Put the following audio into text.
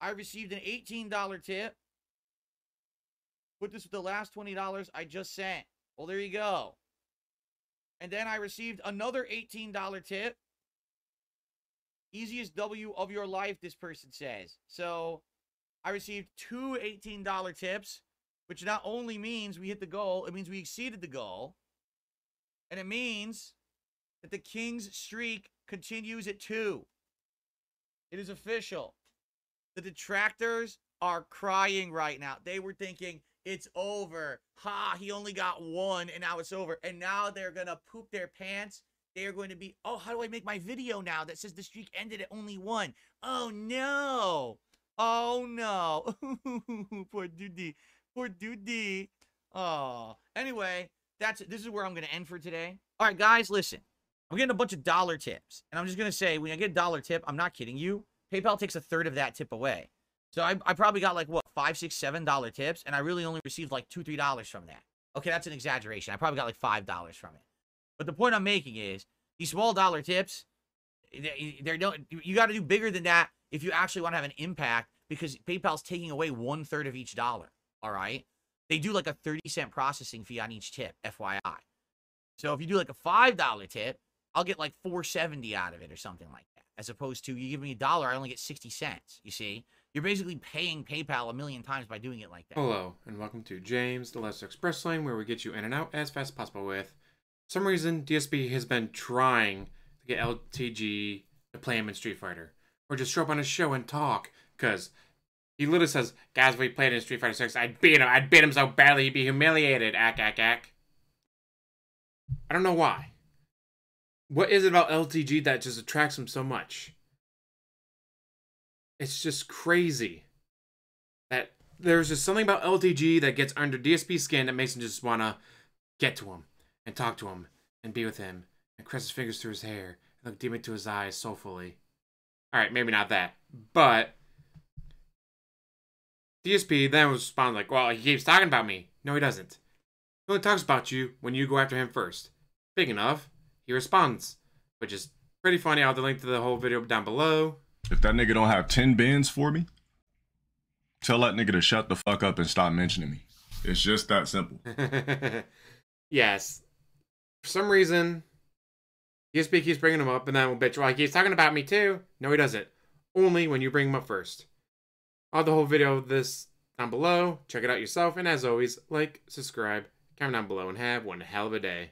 I received an $18 tip. Put this with the last $20 I just sent. Well, there you go. And then I received another $18 tip. Easiest W of your life, this person says. So I received two $18 tips, which not only means we hit the goal, it means we exceeded the goal. And it means that the Kings streak continues at two. It is official. The detractors are crying right now. They were thinking, it's over. Ha, he only got one and now it's over. And now they're going to poop their pants. They are going to be, oh, how do I make my video now that says the streak ended at only one? Oh, no. Oh, no. Poor duty. Poor duty. Oh. Anyway, that's it. This is where I'm going to end for today. All right, guys, listen. I'm getting a bunch of dollar tips. And I'm just going to say, when I get a dollar tip, I'm not kidding you. PayPal takes a third of that tip away. So I, I probably got like, what, five, six, seven dollar tips. And I really only received like two, three dollars from that. Okay, that's an exaggeration. I probably got like five dollars from it. But the point I'm making is these small dollar tips, they're don't you got to do bigger than that if you actually want to have an impact because PayPal's taking away one third of each dollar. All right. They do like a 30 cent processing fee on each tip, FYI. So if you do like a $5 tip, I'll get like 470 out of it or something like that. As opposed to you give me a dollar, I only get 60 cents. You see? You're basically paying PayPal a million times by doing it like that. Hello, and welcome to James, the Lesser Express Lane, where we get you in and out as fast as possible with. Some reason, DSP has been trying to get LTG to play him in Street Fighter. Or just show up on his show and talk. Because he literally says, guys, we played in Street Fighter 6, I'd beat him. I'd beat him so badly he'd be humiliated. Ack, ack, ack. I don't know why. What is it about LTG that just attracts him so much? It's just crazy that there's just something about LTG that gets under DSP skin that makes him just want to get to him and talk to him and be with him and caress his fingers through his hair and look deep into his eyes soulfully. All right, maybe not that, but DSP then was responding like, "Well, he keeps talking about me." No, he doesn't. He only talks about you when you go after him first. Big enough, he responds, which is pretty funny. I'll have the link to the whole video down below. If that nigga don't have 10 bins for me, tell that nigga to shut the fuck up and stop mentioning me. It's just that simple. yes. For some reason, DSP keeps bringing him up, and then we'll bitch, well, he's talking about me too. No, he doesn't. Only when you bring him up first. I'll have the whole video of this down below. Check it out yourself. And as always, like, subscribe, comment down below, and have one hell of a day.